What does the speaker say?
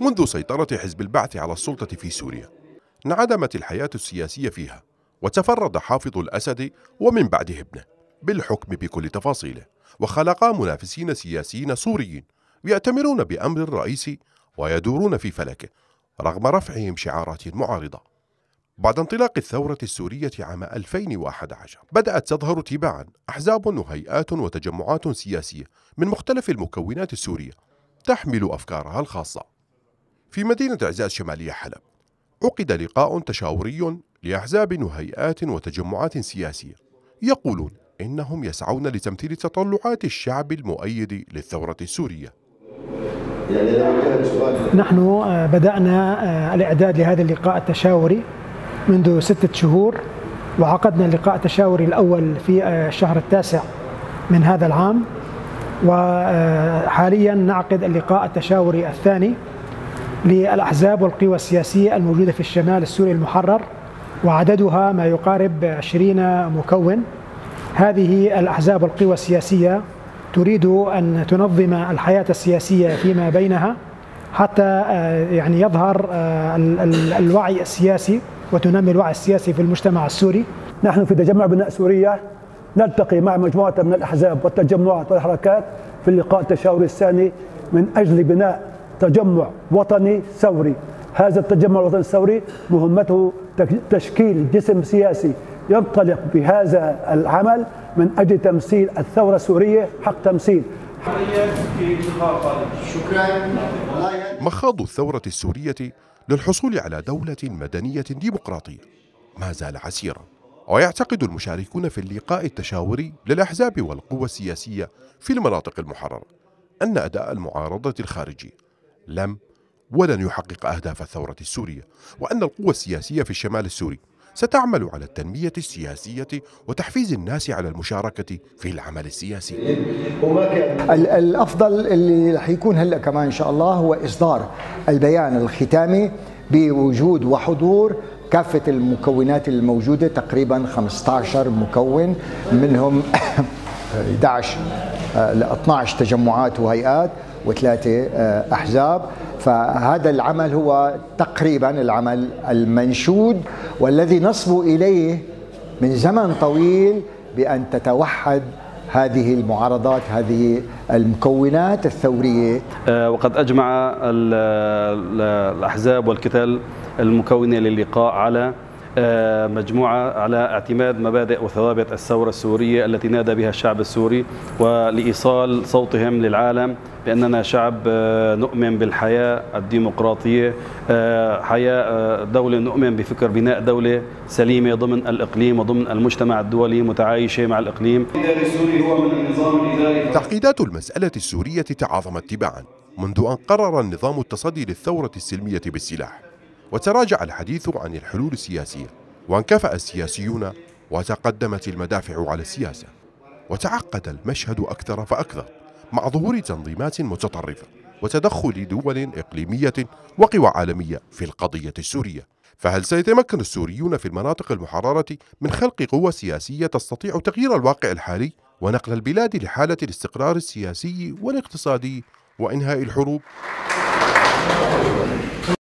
منذ سيطرة حزب البعث على السلطة في سوريا انعدمت الحياة السياسية فيها وتفرد حافظ الأسد ومن بعده ابنه بالحكم بكل تفاصيله وخلقا منافسين سياسيين سوريين يأتمرون بأمر الرئيس ويدورون في فلكه رغم رفعهم شعارات معارضة. بعد انطلاق الثورة السورية عام 2011 بدأت تظهر تباعا أحزاب وهيئات وتجمعات سياسية من مختلف المكونات السورية تحمل أفكارها الخاصة. في مدينة عزاز شمالية حلب عقد لقاء تشاوري لأحزاب وهيئات وتجمعات سياسية يقولون إنهم يسعون لتمثيل تطلعات الشعب المؤيد للثورة السورية. نحن بدأنا الإعداد لهذا اللقاء التشاوري منذ ستة شهور وعقدنا اللقاء التشاوري الأول في الشهر التاسع من هذا العام. وحاليا نعقد اللقاء التشاوري الثاني للأحزاب والقوى السياسية الموجودة في الشمال السوري المحرر وعددها ما يقارب 20 مكون. هذه الأحزاب والقوى السياسية تريد أن تنظم الحياة السياسية فيما بينها حتى يعني يظهر الوعي السياسي وتنمي الوعي السياسي في المجتمع السوري. نحن في تجمع بناء سوريا نلتقي مع مجموعة من الأحزاب والتجمعات والحركات في اللقاء التشاوري الثاني من أجل بناء تجمع وطني ثوري. هذا التجمع الوطني الثوري مهمته تشكيل جسم سياسي ينطلق بهذا العمل من أجل تمثيل الثورة السورية حق تمثيل. مخاض الثورة السورية للحصول على دولة مدنية ديمقراطية. ما زال عسيرا. ويعتقد المشاركون في اللقاء التشاوري للأحزاب والقوى السياسية في المناطق المحررة أن أداء المعارضة الخارجي لم ولن يحقق أهداف الثورة السورية وأن القوى السياسية في الشمال السوري ستعمل على التنمية السياسية وتحفيز الناس على المشاركة في العمل السياسي. الأفضل اللي رح يكون هلأ كمان إن شاء الله هو إصدار البيان الختامي بوجود وحضور كافة المكونات الموجودة تقريبا 15 مكون منهم 11 ل 12 تجمعات وهيئات وثلاثة أحزاب. فهذا العمل هو تقريبا العمل المنشود والذي نصبو إليه من زمن طويل بأن تتوحد هذه المعارضات هذه المكونات الثورية. وقد أجمع الأحزاب والكتل المكونة للقاء على مجموعة على اعتماد مبادئ وثوابت الثورة السورية التي نادى بها الشعب السوري ولإيصال صوتهم للعالم بأننا شعب نؤمن بالحياة الديمقراطية حياة دولة نؤمن بفكر بناء دولة سليمة ضمن الإقليم وضمن المجتمع الدولي متعايشة مع الإقليم. تعقيدات المسألة السورية تعاظمت تباعا منذ أن قرر النظام التصدي للثورة السلمية بالسلاح. وتراجع الحديث عن الحلول السياسية وانكفأ السياسيون وتقدمت المدافع على السياسة وتعقد المشهد أكثر فأكثر مع ظهور تنظيمات متطرفة وتدخل دول إقليمية وقوى عالمية في القضية السورية فهل سيتمكن السوريون في المناطق المحررة من خلق قوة سياسية تستطيع تغيير الواقع الحالي ونقل البلاد لحالة الاستقرار السياسي والاقتصادي وإنهاء الحروب؟